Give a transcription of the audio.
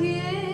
天